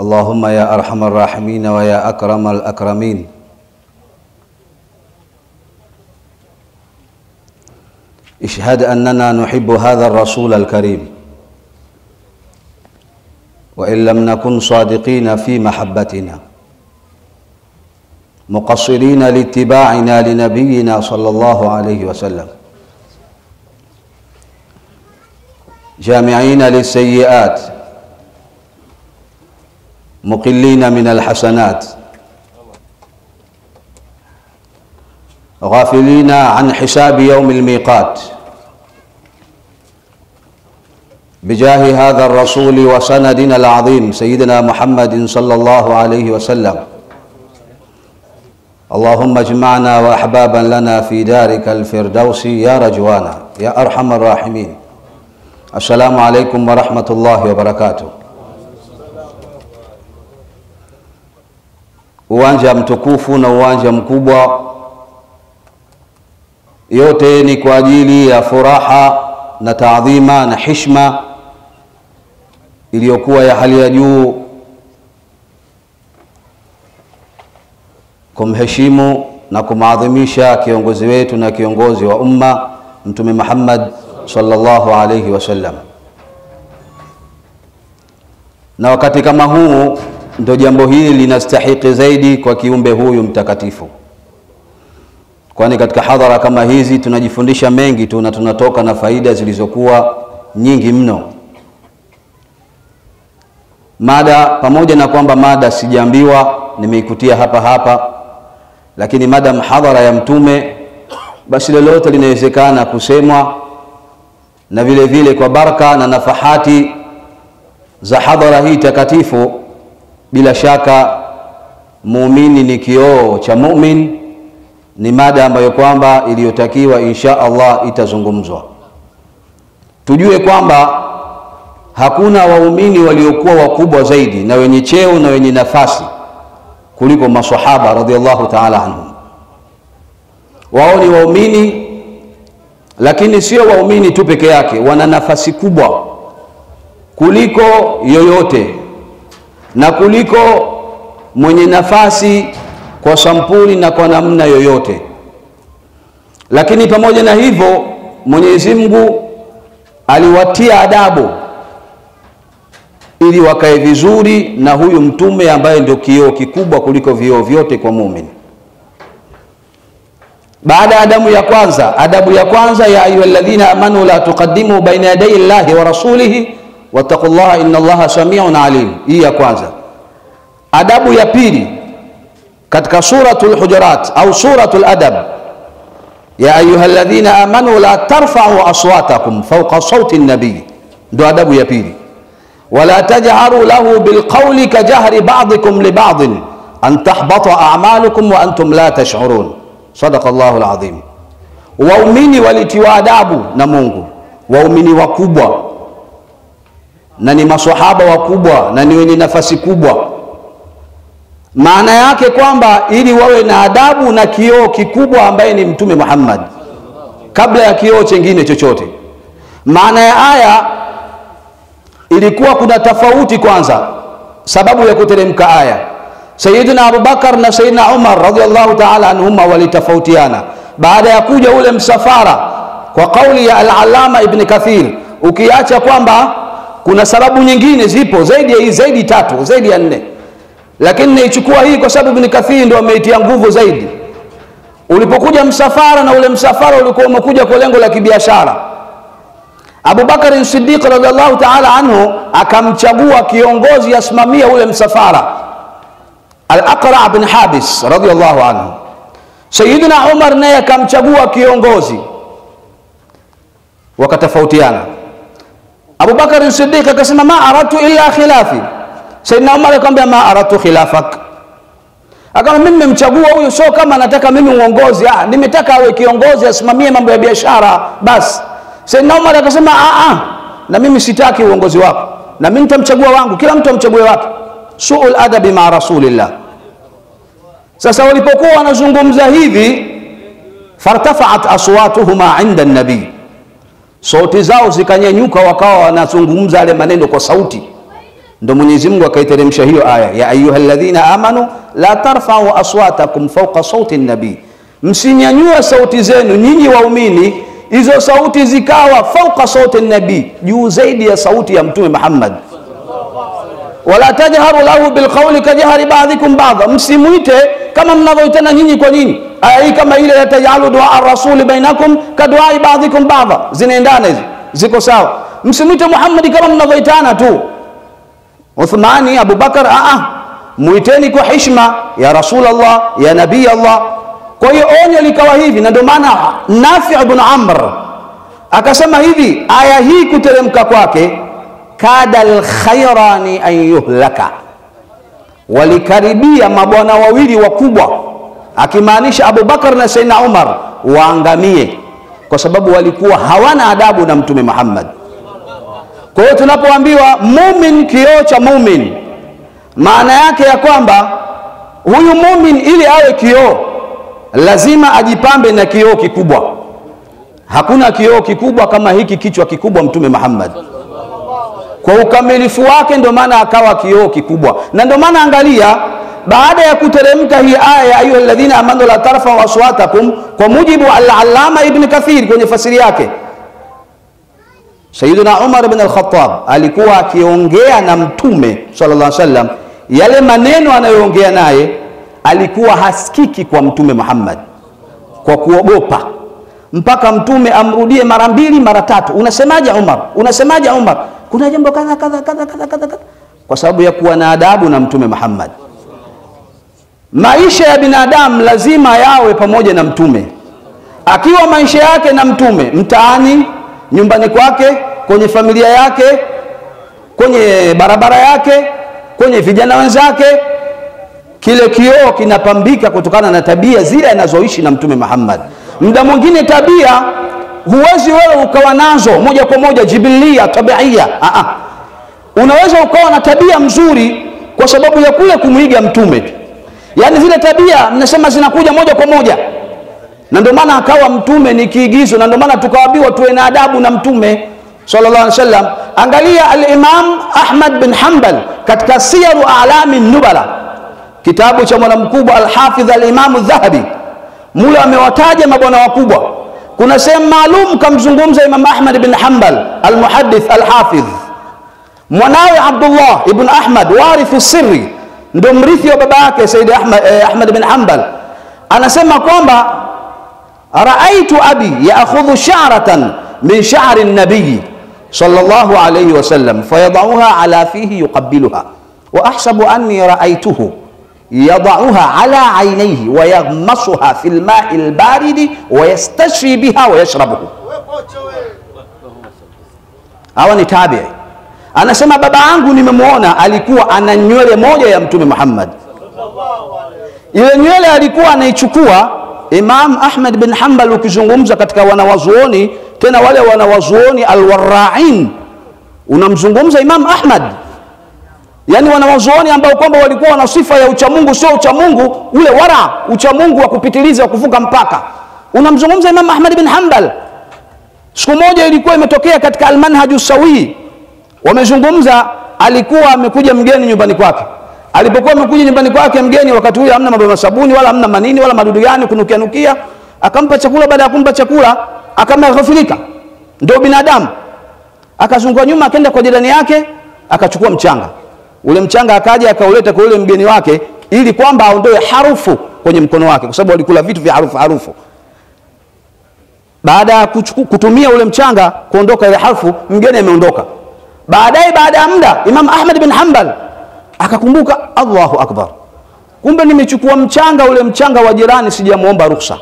اللهم يا أرحم الراحمين ويا أكرم الأكرمين. اشهد أننا نحب هذا الرسول الكريم. وإن لم نكن صادقين في محبتنا. مقصرين لاتباعنا لنبينا صلى الله عليه وسلم. جامعين للسيئات. مقلين من الحسنات. غافلين عن حساب يوم الميقات. بجاه هذا الرسول وسندنا العظيم سيدنا محمد صلى الله عليه وسلم. اللهم اجمعنا وأحبابا لنا في دارك الفردوس يا رجوانا يا أرحم الراحمين. السلام عليكم ورحمة الله وبركاته. Uwanja mtukufu na uwanja mkubwa yote ni kwa ajili ya furaha na taadhima na hishma iliyokuwa ya hali ya juu kumheshimu na kumadhimisha kiongozi wetu na kiongozi wa umma mtume Muhammad sallallahu alayhi wasallam. Na wakati kama huu ndo jambo hili linastahiki zaidi kwa kiumbe huyu mtakatifu, kwani katika hadhara kama hizi tunajifundisha mengi tu na tunatoka na faida zilizokuwa nyingi mno. Mada pamoja na kwamba mada sijaambiwa, nimeikutia hapa hapa, lakini mada hadhara ya Mtume, basi lolote linawezekana kusemwa, na vile vile kwa baraka na nafahati za hadhara hii takatifu bila shaka muumini ni kioo cha mumin, ni mada ambayo kwamba iliyotakiwa insha Allah itazungumzwa. Tujue kwamba hakuna waumini waliokuwa wakubwa zaidi na wenye cheo na wenye nafasi kuliko masahaba radhiallahu ta'ala anhum. Wao ni waumini, lakini sio waumini tu peke yake, wana nafasi kubwa kuliko yoyote na kuliko mwenye nafasi kwa sampuli na kwa namna yoyote. Lakini pamoja na hivyo, Mwenyezi Mungu aliwatia adabu ili wakae vizuri na huyu mtume ambaye ndio kioo kikubwa kuliko vioo vyote kwa muumini. Baada ya adabu ya kwanza, adabu ya kwanza ya ayyuhalladhina amanu la tuqaddimu baina yadai llahi wa rasulihi wattaqullaha inna Allaha samiun alim. Hii ya kwanza. Adabu ya pili katika suratul Hujurat au suratul Adab, ya ayyuhalladhina amanu la tarfa'u aswatakum fawqa sauti nabii, ndo adabu ya pili. Wala tajharu lahu bilqawli kajahri ba'dikum li ba'din an tahbata a'malukum wa antum la tash'urun. Sadaqa Allahu alazim. Waumini walitiwa adabu na Mungu, waumini wakubwa na ni maswahaba wakubwa na ni wenye nafasi kubwa. Maana yake kwamba ili wawe na adabu na kioo kikubwa ambaye ni Mtume Muhammad, kabla ya kioo chengine chochote. Maana ya aya ilikuwa kuna tofauti kwanza, sababu ya kuteremka aya. Sayyidina Abubakar na Sayyidina Umar radhiallahu ta'ala anhuma walitofautiana baada ya kuja ule msafara, kwa kauli ya al-Allama Ibn Kathir, ukiacha kwamba kuna sababu nyingine zipo zaidi ya hii, zaidi tatu, zaidi ya nne, lakini naichukua hii kwa sababu Ibn Kathir ndio ameitia nguvu zaidi. Ulipokuja msafara na ule msafara ulikuwa umekuja kwa lengo la kibiashara, Abubakari Siddiq radhiallahu ta'ala anhu akamchagua kiongozi asimamia ule msafara, Al-Aqra bin Habis radhiallahu anhu. Sayyidina Umar naye akamchagua kiongozi, wakatofautiana Abubakar Siddiq akasema ma aratu illa khilafi. Saidina Umar akamwambia ma aratu khilafak, Akamwambia mimi nimemchagua huyu, sio kama nataka mimi uongozi, ah, nimetaka awe kiongozi asimamie mambo ya biashara basi. Saidina Umar akasema a a, na mimi sitaki uongozi wako, na mimi nitamchagua wangu, kila mtu amchague wake. Suul adabi ma rasulillah. Sasa walipokuwa wanazungumza hivi, fartafaat aswatuhuma inda nabii sauti zao zikanyanyuka, wakawa wanazungumza yale maneno kwa sauti. ndo Mwenyezi Mungu akaiteremsha hiyo aya ya ayuha alladhina amanu la tarfa'u aswatakum fawqa sauti nabii, msinyanyua sauti zenu nyinyi waumini, hizo sauti zikawa fawqa sauti nabii, juu zaidi ya sauti ya Mtume Muhammad. Wala tajharu lahu bilqawli kajahari ba'dikum ba'dha, msimwite kama mnavyoitana nyinyi kwa nyinyi. Aya hii kama ile yatajalu dua rasuli bainakum kaduai ba'dikum ba'dha, zinaendana hizi, ziko sawa. Msimwite Muhammad kama mnavyoitana tu Uthmani, Abubakar, aa, muiteni kwa hishma ya Rasulullah, ya Nabii Allah. Kwa hiyo onyo likawa hivi, na ndio maana Nafi ibn Amr akasema hivi, aya hii kuteremka kwake, kada lkhairani an yuhlaka, walikaribia mabwana wawili wakubwa, akimaanisha Abubakar na Sayyidina Umar waangamie, kwa sababu walikuwa hawana adabu na Mtume Muhammad. Kwa hiyo tunapoambiwa mumin kioo cha mumin, maana yake ya kwamba huyu mumin ili awe kioo lazima ajipambe na kioo kikubwa. Hakuna kioo kikubwa kama hiki kichwa kikubwa Mtume Muhammad, kwa ukamilifu wake, ndio maana akawa kioo kikubwa. Na ndio maana angalia, baada ya kuteremka hii aya ya ayuha alladhina amanu la tarfau aswatakum, kwa mujibu al-Allama Ibn Kathir kwenye fasiri yake Sayyidina Umar ibn al-Khattab alikuwa akiongea na Mtume sallallahu alaihi wasallam, yale maneno anayoongea naye alikuwa hasikiki kwa Mtume Muhammad kwa kuogopa, mpaka Mtume amrudie mara mbili mara tatu, unasemaje Umar, unasemaje Umar, kuna jambo kadha kadha kadha kadha kadha, kwa sababu ya kuwa na adabu na Mtume Muhammad. Maisha ya binadamu lazima yawe pamoja na Mtume. Akiwa maisha yake na Mtume mtaani nyumbani kwake, kwenye familia yake, kwenye barabara yake, kwenye vijana wenzake, kile kioo kinapambika kutokana na tabia zile anazoishi na Mtume Muhammad. Muda mwingine tabia huwezi wewe ukawa nazo moja kwa moja jibilia tabiia, unaweza ukawa na tabia mzuri kwa sababu ya kule kumwiga Mtume, yaani zile tabia mnasema zinakuja moja kwa moja. Na ndio maana akawa mtume ni kiigizo, na ndio maana tukaambiwa tuwe na adabu na mtume sallallahu alaihi wasallam. Angalia al-Imam Ahmad bin Hanbal katika Siyaru A'lami Nubala, kitabu cha mwana mkubwa al-Hafidh al-Imam Dhahabi, mule amewataja mabwana wakubwa. Kuna sehemu maalum kamzungumza Imam Ahmad bin Hanbal al-Muhaddith al-Hafidh, mwanawe Abdullah ibn Ahmad warithu sirri, ndio mrithi wa baba yake Sayyid Ahmad, eh, Ahmad bin Hanbal, anasema kwamba raaitu abi yaakhudhu sha'ratan min sha'ri nabiyi sallallahu alayhi wasallam fayadauha ala fihi yuqabbiluha wa ahsabu anni raaituhu يضعها على عينيه ويغمسها في الماء البارد ويستشفي بها ويشربه. هو نتابع أنا سمع بابا عنقو نممونا. أليكو أنا نيولي موجة يا متومي محمد. إذا نيولي أليكو أنا يتشكوها إمام أحمد بن حنبل وكزنغمزة كتك ونوازوني تنوالي ولي ونوازوني الوراعين. ونمزنغمزة إمام أحمد. Yani wanawazuoni ambao kwamba walikuwa wana sifa ya uchamungu, sio uchamungu ule wara, uchamungu wa kupitiliza wa kuvuka mpaka. Unamzungumza Imam Ahmad bin Hanbal. Siku moja ilikuwa imetokea katika Almanhaju Sawi, wamezungumza, alikuwa amekuja mgeni nyumbani kwake alipokuwa amekuja nyumbani kwake mgeni, wakati huyo hamna mambo sabuni wala hamna manini wala madudu gani kunukia nukia, akampa chakula. Baada ya kumpa chakula, akaghafilika, ndio binadamu. Akazunguka nyuma, akaenda kwa jirani yake, akachukua mchanga. Ule mchanga akaja akauleta kwa yule mgeni wake, ili kwamba aondoe harufu kwenye mkono wake, kwa sababu walikula vitu vya harufu harufu. Baada ya kutumia ule mchanga kuondoka ile harufu, mgeni ameondoka. Baadaye, baada ya muda, Imam Ahmad bin Hanbal akakumbuka, Allahu akbar, kumbe nimechukua mchanga ule mchanga wa jirani, sijamuomba ruhusa,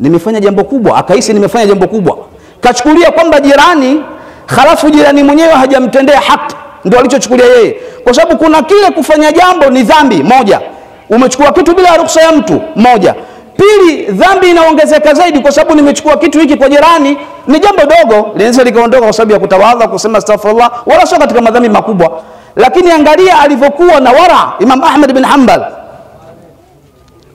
nimefanya jambo kubwa. Akahisi nimefanya jambo kubwa, kachukulia kwamba jirani, halafu jirani mwenyewe hajamtendea haki, ndio alichochukulia yeye, kwa sababu kuna kile kufanya jambo ni dhambi moja, umechukua kitu bila ruhusa ya mtu moja. Pili, dhambi inaongezeka zaidi, kwa sababu nimechukua kitu hiki kwa jirani, ni jambo dogo, linaweza likaondoka kwa sababu ya kutawadha, kusema astaghfirullah, wala sio katika madhambi makubwa lakini angalia alivyokuwa na wara Imam Ahmad bin Hanbal,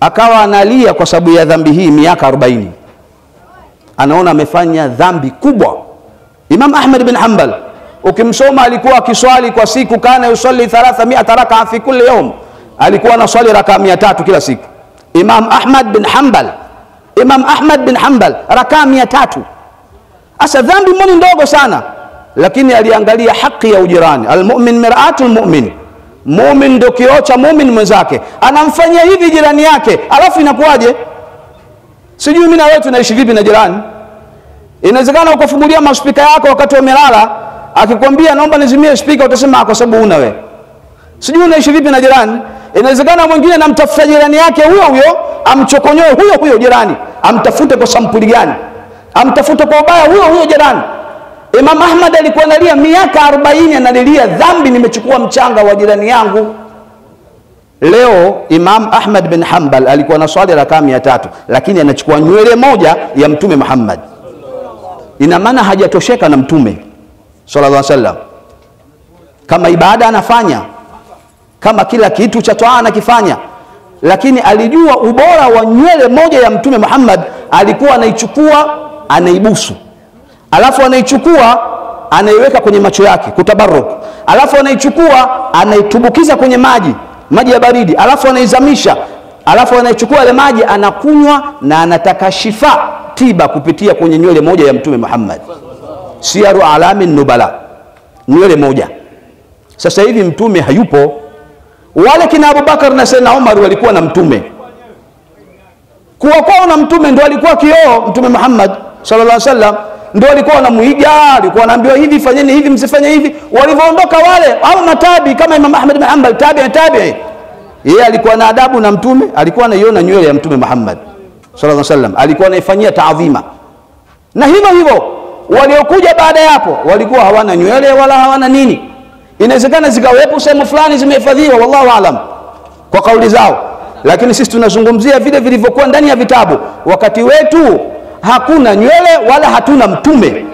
akawa analia kwa sababu ya dhambi hii. Miaka 40 anaona amefanya dhambi kubwa. Imam Ahmad bin Hanbal ukimsoma alikuwa akiswali kwa siku kana yusalli 300 rakaa fi kulli yawm. Alikuwa anaswali rakaa 300 kila siku. Imam ahmad bin hanbal imam ahmad bin hanbal rakaa 300 Asa dhambi mboni ndogo sana. Lakini aliangalia haki ya ujirani almumin miratul mumin, mumin ndo kioo cha mumin mwenzake. Anamfanyia hivi jirani yake alafu inakuwaje? Sijui mi na wewe tunaishi vipi na jirani. Inawezekana ukafungulia maspika yako wakati wamelala akikwambia naomba nizimie spika utasema kwa sababu una wewe. Sijui unaishi vipi na jirani. Inawezekana mwingine namtafuta jirani yake huyo huyo amchokonyoe huyo huyo jirani amtafute kwa sampuli gani? Amtafute kwa ubaya huyo huyo jirani. Imam ahmad alikuwa analia miaka 40 analilia dhambi nimechukua mchanga wa jirani yangu. Leo imam ahmad bin Hanbal alikuwa na swali rakaa mia tatu lakini anachukua nywele moja ya mtume muhammad. Ina maana hajatosheka na mtume sallallahu alaihi wasallam. Kama ibada anafanya kama kila kitu cha toa anakifanya. Lakini alijua ubora wa nywele moja ya mtume muhammad alikuwa anaichukua anaibusu. Alafu anaichukua anaiweka kwenye macho yake kutabaruk alafu anaichukua anaitumbukiza kwenye maji maji ya baridi. Alafu anaizamisha. Alafu anaichukua ile maji anakunywa na anataka shifa tiba kupitia kwenye nywele moja ya mtume muhammad siaru alami nubala. Nywele moja. Sasa hivi mtume hayupo. Wale kina abubakar na Sayyidina umar walikuwa na mtume. Kuwa kwao na mtume ndo alikuwa kioo. Mtume muhammad sallallahu alaihi wasallam ndo alikuwa wanamwiga alikuwa anaambiwa hivi fanyeni hivi msifanye hivi. Walivyoondoka wale au matabi kama imam ahmad bin hanbal tabi tabi. Yeye alikuwa na adabu na mtume alikuwa anaiona nywele ya mtume muhammad sallallahu alaihi wasallam. Alikuwa anaifanyia taadhima. Na hivyo hivyo waliokuja baada ya hapo walikuwa hawana nywele wala hawana nini. Inawezekana zikawepo sehemu fulani zimehifadhiwa wallahu alam kwa kauli zao. Lakini sisi tunazungumzia vile vilivyokuwa ndani ya vitabu. Wakati wetu hakuna nywele wala hatuna mtume.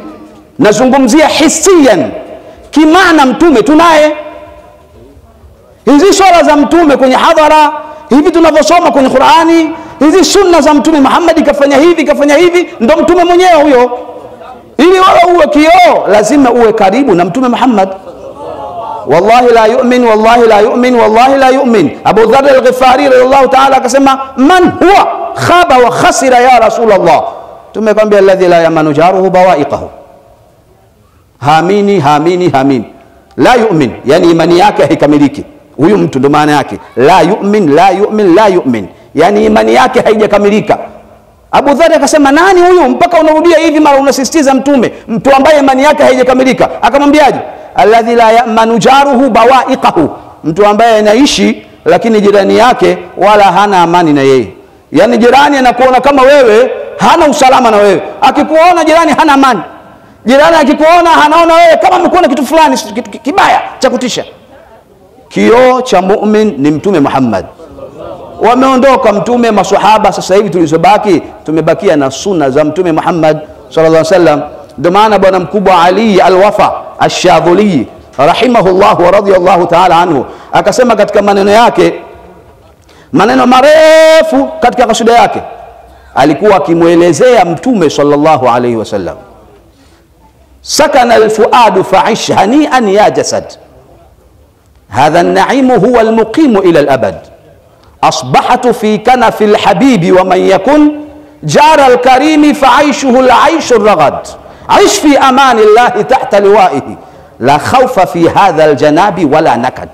Nazungumzia hisian kimana mtume tunaye. Hizi swala za mtume kwenye hadhara hivi tunavyosoma kwenye qurani hizi sunna za mtume muhammadi kafanya hivi kafanya hivi ndo mtume mwenyewe huyo ili wewe uwe kioo lazima uwe karibu na mtume muhammad wallahi la yumin wallahi la yumin wallahi la yumin abu dhar alghifari radiallahu taala akasema man huwa khaba wa khasira ya rasulllah tumekwambia alladhi la yamanu jaruhu bawaiqahu haamini haamini haamini la yumin yani imani yake haikamiliki huyu mtu ndo maana yake la yumin la yumin la yumin yani imani yake haijakamilika abu dhari akasema nani huyu? Mpaka unarudia hivi mara unasisitiza mtume. Mtu ambaye imani yake haijakamilika. Akamwambiaje? Alladhi la yamanu jaruhu bawaiqahu. Mtu ambaye anaishi lakini jirani yake wala hana amani na yeye. Yani jirani anakuona kama wewe hana usalama na wewe. Akikuona jirani hana amani. Jirani akikuona hanaona wewe kama amekuona kitu fulani kitu kibaya cha kutisha. Kioo cha mumin ni mtume muhammad wameondoka mtume masahaba sasa hivi tulizobaki tumebakia na sunna za mtume muhammad sallallahu alaihi wasallam ndio maana bwana mkubwa ali alwafa ashadhuli rahimahullah wa radiyallahu ta'ala anhu akasema katika maneno yake maneno marefu katika kasida yake alikuwa akimwelezea mtume sallallahu alaihi wasallam sakana alfuadu faish hanian ya jasad hadha النعيم هو المقيم إلى الأبد أصبحت في كنف الحبيب ومن يكن جار الكريم فعيشه العيش الرغد عش في أمان الله تحت لوائه لا خوف في هذا الجناب ولا نكد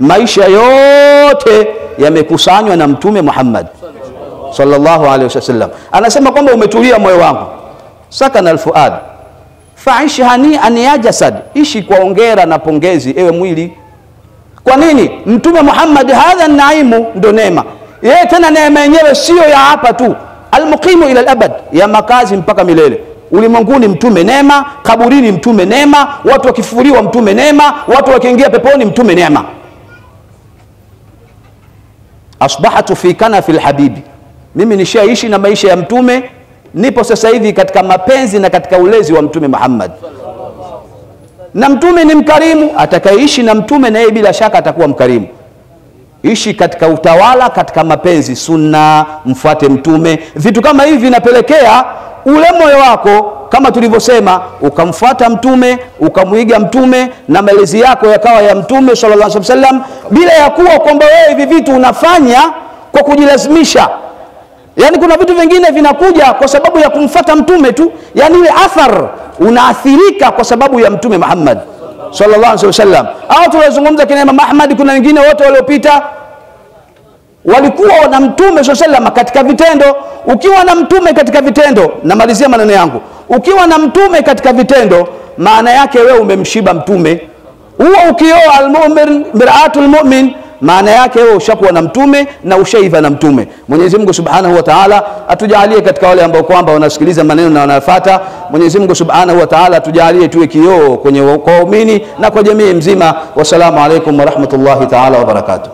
maisha yote yamekusanywa na mtume muhammad sallallahu alaihi wasallam anasema kwamba umetulia moyo wangu sakana alfuad faishi hanian ya jasad ishi kwa ongera na pongezi ewe mwili kwa nini? Mtume muhammad hadha naimu ndo neema. Yeye tena neema yenyewe siyo ya hapa tu. Almuqimu ila labad ya makazi mpaka milele. Ulimwenguni mtume neema kaburini mtume neema watu wakifufuliwa mtume neema watu wakiingia peponi mtume neema. Asbahatu fi kanafi lhabibi mimi nishaishi na maisha ya mtume nipo sasa hivi katika mapenzi na katika ulezi wa mtume muhammad na mtume ni mkarimu atakayeishi na mtume na yeye bila shaka atakuwa mkarimu. Ishi katika utawala katika mapenzi sunna mfuate mtume. Vitu kama hivi vinapelekea ule moyo wako kama tulivyosema ukamfuata mtume ukamwiga mtume na malezi yako yakawa ya mtume sallallahu alaihi wasallam bila ya kuwa kwamba wewe hivi vitu unafanya kwa kujilazimisha yaani kuna vitu vingine vinakuja kwa sababu ya kumfata mtume tu. Yaani ile athar unaathirika kwa sababu ya mtume muhammad sallallahu alaihi wasallam. Au tunazungumza kina imam ahmad kuna wengine wote waliopita walikuwa na mtume saa salama katika vitendo. Ukiwa na mtume katika vitendo namalizia maneno yangu. Ukiwa na mtume katika vitendo maana yake wewe umemshiba mtume. Huo ukioa almumin miratu lmumin maana yake wewe ushakuwa na mtume na ushaiva na mtume. Mwenyezi mungu subhanahu wa taala atujalie katika wale ambao kwamba wanasikiliza maneno na wanafuata. mwenyezi mungu subhanahu wa taala atujalie tuwe kioo kwenye kwa waumini na kwa jamii mzima. Wassalamu alaikum warahmatullahi taala wabarakatuh